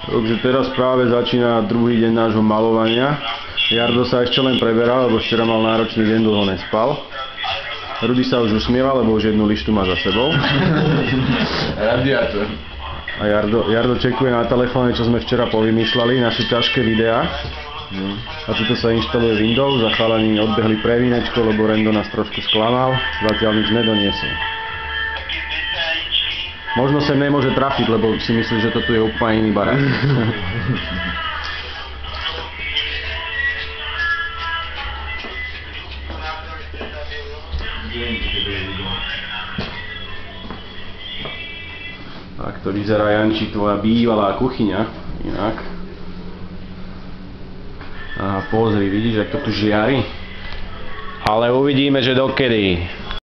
Takže teraz práve začína druhý deň nášho malovania. Jardo sa ešte len preberal, lebo včera mal náročný deň, dlho nespal. Rudy sa už usmieva, lebo už jednu lištu má za sebou. Radiátor. A Jardo, Jardo čekuje na telefóne, čo sme včera povymýšľali, naše ťažké videá. A tuto sa inštaluje Windows a chalani odbehli pre vínečko, lebo Rendo nás trošku sklamal, zatiaľ nič nedoniesol. Možno sem nemôže trafiť, lebo si myslí, že to tu je úplne iný barák. Tak to vyzerá Janči, tvoja bývalá kuchyňa, inak. A pozri, vidíš, jak to tu žiari? Ale uvidíme, že dokedy.